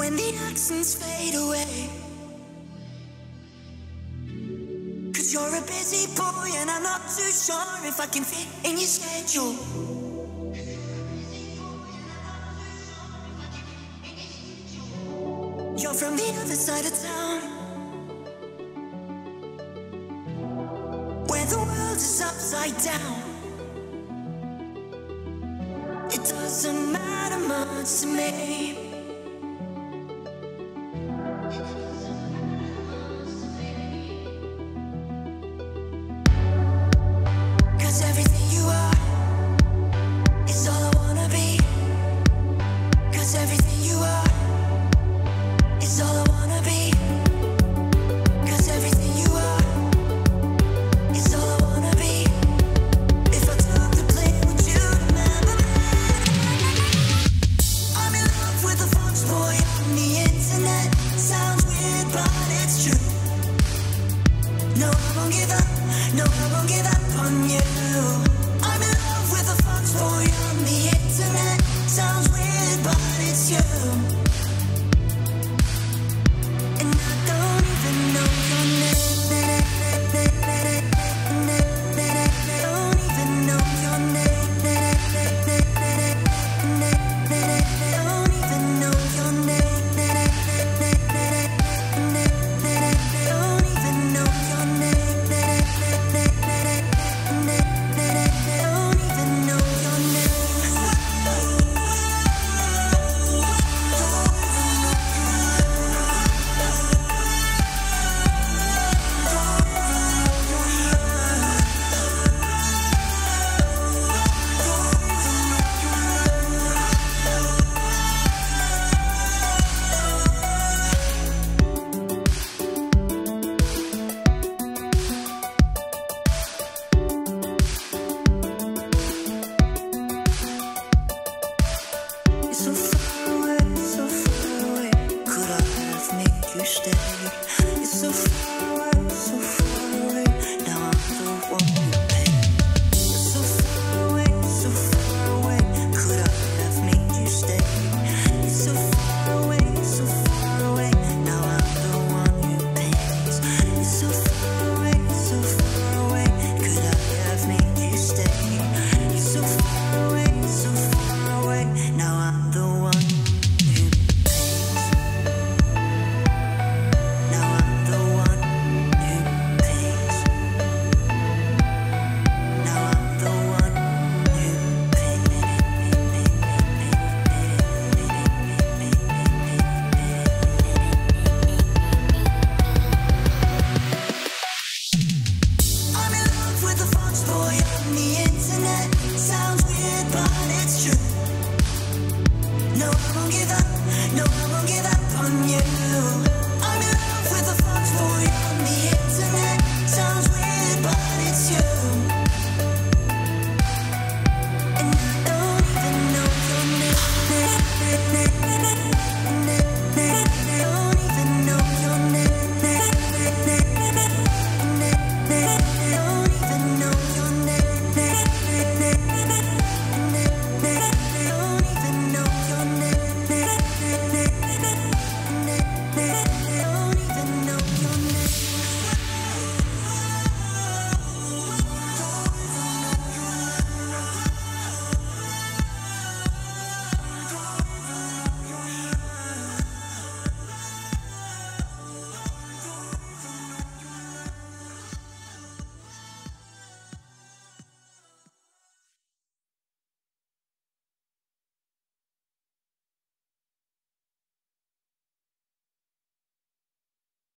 when the accents fade away. Cause you're a busy boy, and I'm not too sure if I can fit in your schedule. You're from the other side of town. Where the world is upside down. It doesn't matter much to me. you. each day. It's so far away, so far away. Now I'm the one.